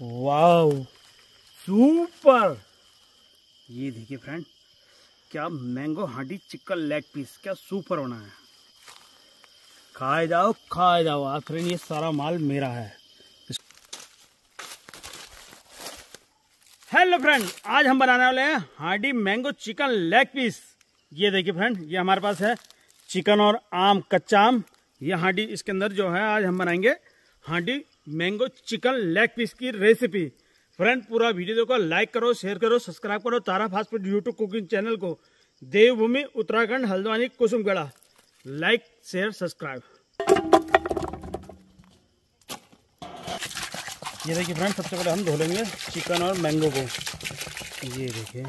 Wow, super. ये देखिए friend क्या mango handi chicken leg piece क्या सुपर बना है। खाए जाओ खाए जाओ, आखिर ये सारा माल मेरा है। हेलो फ्रेंड आज हम बनाने वाले हैं हांडी मैंगो चिकन लेग पीस ये देखिए फ्रेंड ये हमारे पास है चिकन और आम कच्चा आम। ये हांडी इसके अंदर जो है, आज हम बनाएँगे handi, mango chicken leg piece की रेसिपी। फ्रेंड, पूरा वीडियो देखो लाइक करो शेयर करो सब्सक्राइब करो, Tara fast food YouTube cooking channel को। Devbhoomi, Uttarakhand, Haldwani, Kusumgarha. Like share subscribe ये देखिए फ्रेंड, सबसे पहले हम धो लेंगे चिकन और मैंगो को। ये देखिए।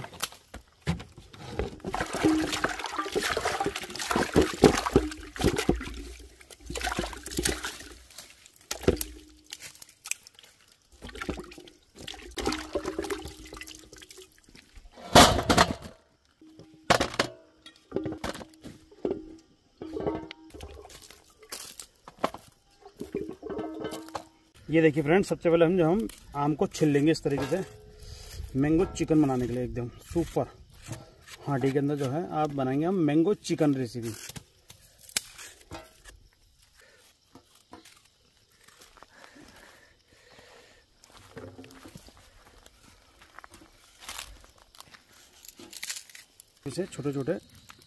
ये देखिए फ्रेंड सबसे पहले हम जो हम आम को छिल लेंगे इस तरीके से। मैंगो चिकन बनाने के लिए एकदम सुपर हांडी के अंदर जो है आप बनाएँगे हम मैंगो चिकन रेसिपी इसे छोटे छोटे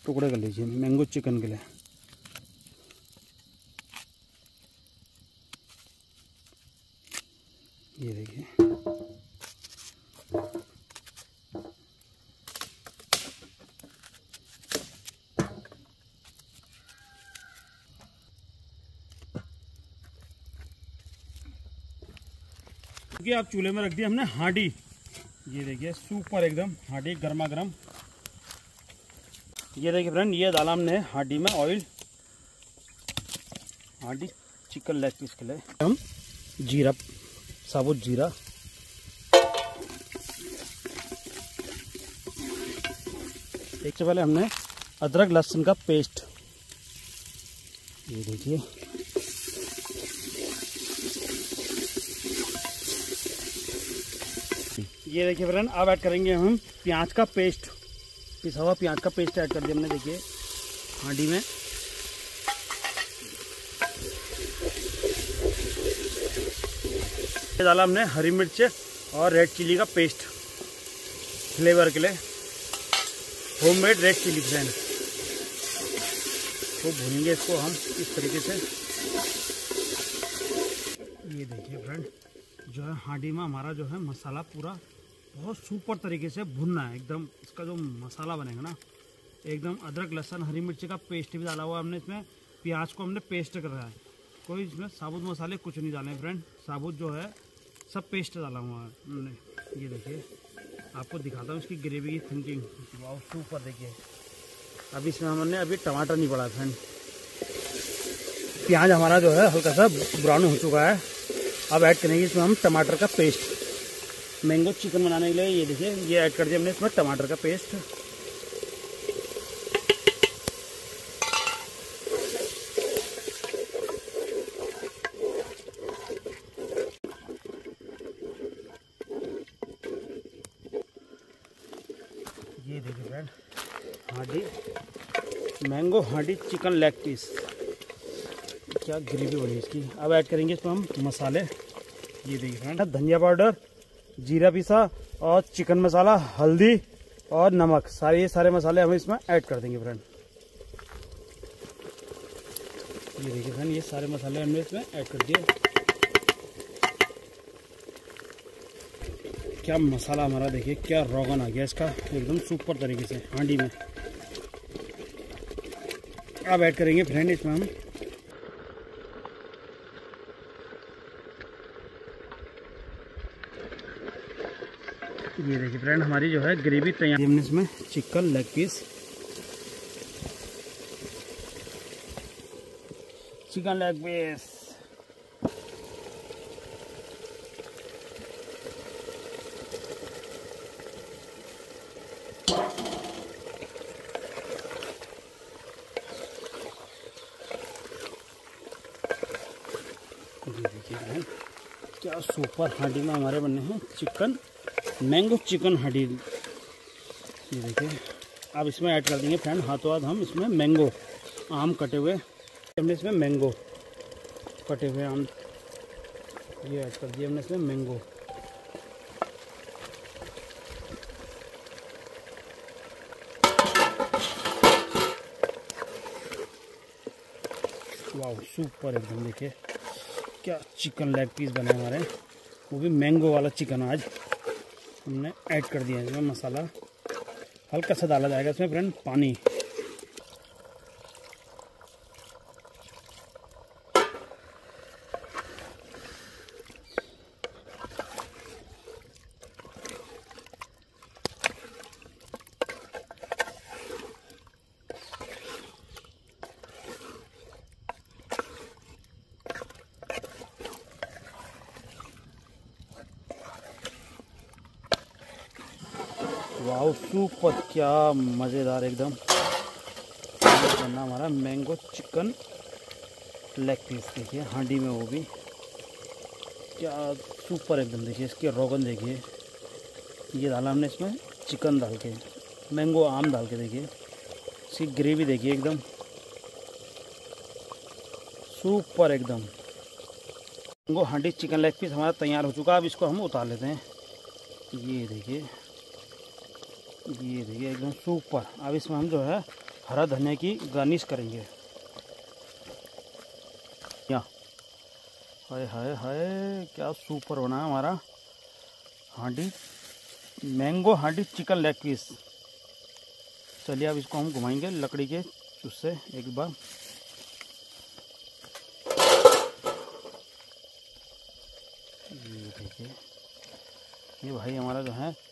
टुकड़े कर लीजिए मैंगो चिकन के लिए। ये देखिए। क्योंकि आप चूल्हे में रख दिया हमने हांडी। ये देखिए सुपर एकदम हांडी गर्मा गर्म ये देखिए फ्रेंड ये डाला हमने हांडी में ऑयल हांडी चिकन लेग पीस के लिए। हम जीरा साबुत जीरा। एक से पहले हमने अदरक लहसुन का पेस्ट। ये देखिए। ये देखिए फ्रेंड, अब ऐड करेंगे हम प्याज का पेस्ट। पिसा हुआ प्याज का पेस्ट ऐड कर दिया हमने, देखिए। हांडी में। डाला हमने, हरी मिर्च और रेड चिली का पेस्ट फ्लेवर के लिए। होममेड रेड चिली फ्रेंड तो भूनेंगे इसको हम इस तरीके से। ये देखिए फ्रेंड जो है हांडी में हमारा जो है मसाला पूरा बहुत सुपर तरीके से भुनना है। एकदम इसका जो मसाला बनेगा ना, एकदम अदरक, लहसन, हरी मिर्ची का पेस्ट भी डाला हुआ हमने इसमें। प्याज को हमने पेस्ट कर रहा है। कोई इसमें साबुत मसाले कुछ नहीं डाले फ्रेंड साबुत जो है सब पेस्ट डाला हुआ है। ये देखिए। आपको दिखाता हूँ इसकी ग्रेवी की थिंकिंग बहुत सुपर देखिए। अभी इसमें हमने अभी टमाटर नहीं पड़ा फ्रेंड प्याज हमारा जो है, हल्का सा ब्राउन हो चुका है। अब ऐड करेंगे इसमें हम टमाटर का पेस्ट मैंगो चिकन बनाने के लिए ये देखिए, ये ऐड कर दिया हमने इसमें टमाटर का पेस्ट ये देखिए friend handi mango handi chicken leg piece क्या ग्रेवी बनी इसकी। अब ऐड करेंगे इसमें हम मसाले। ये देखिए फ्रेंड धनिया पाउडर जीरा पीसा और चिकन मसाला हल्दी और नमक। सारे ये सारे मसाले हम इसमें ऐड कर देंगे फ्रेंड ये देखिए फ्रेंड ये सारे मसाले हमने इसमें ऐड कर दिए। क्या मसाला हमारा देखिए, क्या रोगन आ गया इसका। एकदम सुपर तरीके से, हांडी में। अब ऐड करेंगे फ्रेंड इसमें हम। ये देखिए फ्रेंड हमारी जो है ग्रेवी तैयार। हमने इसमें chicken leg piece chicken leg piece क्या सुपर हांडी में हमारे बने हैं चिकन, मैंगो चिकन हांडी। ये देखिए, अब इसमें ऐड कर देंगे फ्रेंड, हाथों हाथ हम इसमें मैंगो, आम कटे हुए, हमने इसमें मैंगो कटे हुए आम, ये ऐड कर दिए हमने इसमें मैंगो। वाह सुपर एकदम, देखिए। क्या चिकन लेग पीस बने हमारे वो भी मैंगो वाला चिकन आज। हमने ऐड कर दिया है इसमें मसाला। हल्का सा डाला जाएगा इसमें फ्रेंड पानी। वाह सुपर, क्या मज़ेदार एकदम। करना हमारा मैंगो चिकन लेग पीस देखिए, हांडी में वो भी। क्या सुपर एकदम, देखिए, इसके रोगन देखिए। ये डाला हमने इसमें चिकन डाल के मैंगो आम डाल के, देखिए। इसकी ग्रेवी देखिए एकदम। सुपर एकदम। Mango handi chicken leg piece हमारा तैयार हो चुका है, अब इसको हम उतार लेते हैं। ये देखिए। ये देखिए, एकदम सुपर। अब इसमें हम जो है, हरा धनिया की गार्निश करेंगे। या। हाय हाय हाय, क्या सुपर बना हमारा। हांडी, mango handi chicken leg piece. चलिए, अब इसको हम घुमाएँगे लकड़ी के उससे एक बार। ये देखिए, ये भाई हमारा जो है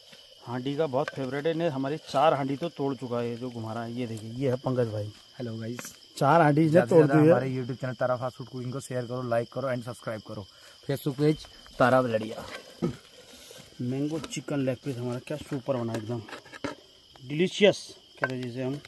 हांडी का बहुत फेवरेट है ने हमारी चार हांडी तो तोड़ चुका है जो घुमा रहा है ये देखिए ये है पंकज भाई। हेलो गाइस चार हांडी ने ज़्यादा तोड़ दी है। हमारे YouTube channel Tara fast food cooking को शेयर करो लाइक करो एंड सब्सक्राइब करो। Facebook page Tara Baladia. Mango chicken leg piece हमारा क्या सुपर बना एकदम। डिलीशियस कहते जिसे हम।